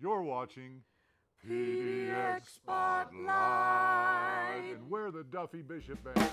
You're watching PDX Spotlight. and we're the Duffy Bishop Band.